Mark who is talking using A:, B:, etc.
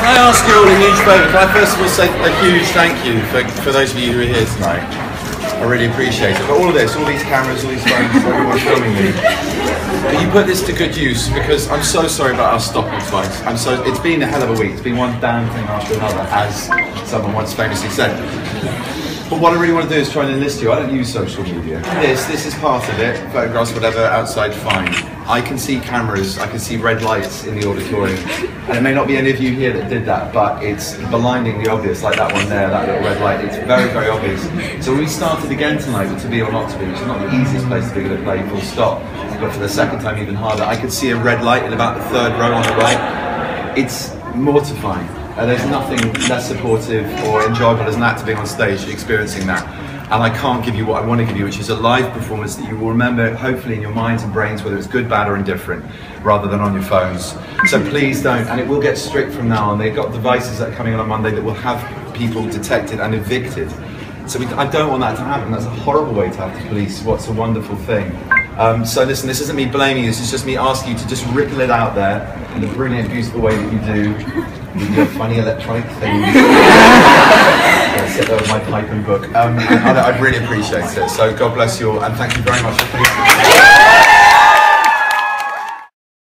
A: Can I ask you all a huge favour? Can I first of all say a huge thank you for, for those of you who are here tonight? I really appreciate it. But all of this, all these cameras, all these phones, everyone filming me. But you put this to good use because I'm so sorry about our stopping twice. I'm so it's been a hell of a week. It's been one damn thing after another, as someone once famously said. But what I really want to do is try and enlist you. I don't use social media. This, this is part of it. Photographs, whatever, outside, fine. I can see cameras, I can see red lights in the auditorium. And it may not be any of you here that did that, but it's blindingly obvious, like that one there, that little red light. It's very, very obvious. So we started again tonight with To Be or Not To Be, which is not the easiest place to be going to play, full stop. But for the second time, even harder. I could see a red light in about the third row on the right. It's mortifying. And there's nothing less supportive or enjoyable as that to being on stage, experiencing that. And I can't give you what I want to give you, which is a live performance that you will remember, hopefully, in your minds and brains, whether it's good, bad, or indifferent, rather than on your phones. So please don't, and it will get strict from now on. They've got devices that are coming on on Monday that will have people detected and evicted. So we, I don't want that to happen. That's a horrible way to have to police what's a wonderful thing. Um, so listen, this isn't me blaming you. This is just me asking you to just ripple it out there in the brilliant, beautiful way that you do with your funny electronic things. I'll sit there with my pipe and book. Um, and I, I'd really appreciate it. So God bless you all, and thank you very much for coming.